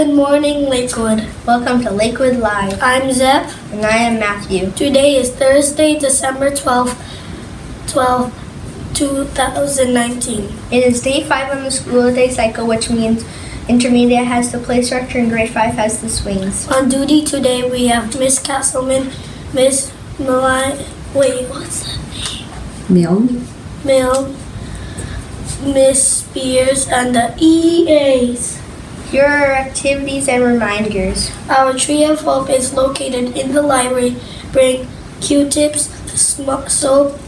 Good morning, Lakewood. Welcome to Lakewood Live, I'm Zep. and I am Matthew. Today is Thursday, December 12th, 12, 2019. It is day five on the school day cycle, which means intermediate has the play structure and grade five has the swings. On duty today, we have Miss Castleman, Miss Malai. Wait, what's that? Name? Milne. Mill, Miss Spears, and the EAs. Here are activities and reminders. Our tree of hope is located in the library. Bring Q-tips, soap,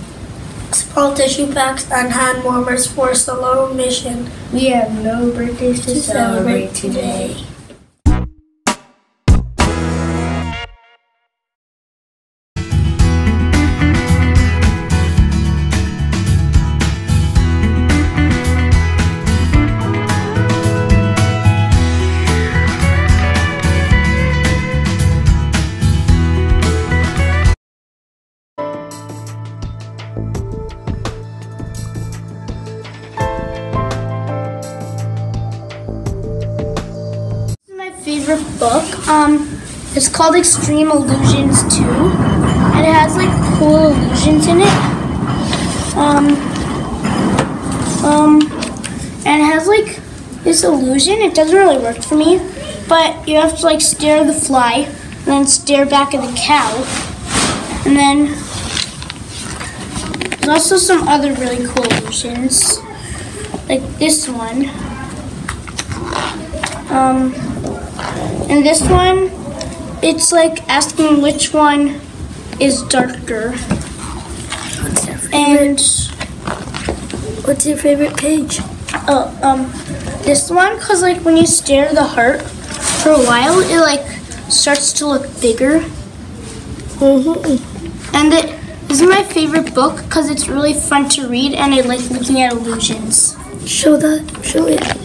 small tissue packs, and hand warmers for Salome mission. We have no birthdays to, to celebrate today. This favorite book. Um, it's called Extreme Illusions 2, and it has like cool illusions in it. Um, um, and it has like this illusion. It doesn't really work for me, but you have to like stare at the fly, and then stare back at the cow, and then there's also some other really cool illusions, like this one. Um, and this one, it's like asking which one is darker. What's your favorite, And what's your favorite page? uh, um, this one, cause like when you stare at the heart for a while, it like starts to look bigger. Mm-hmm. And it, this is my favorite book, cause it's really fun to read, and I like looking at illusions. Show that. Show it.